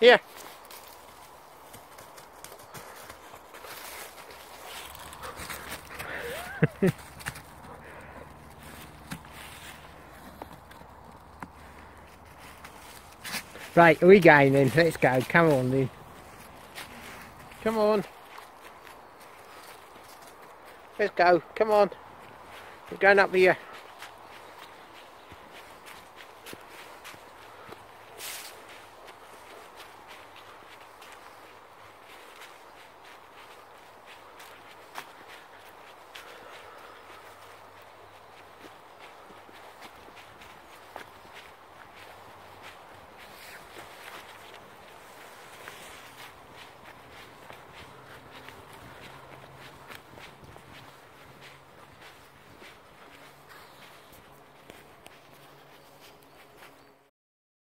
Here. right, we going then? Let's go. Come on then. Come on. Let's go. Come on. We're going up here.